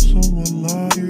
Someone love you.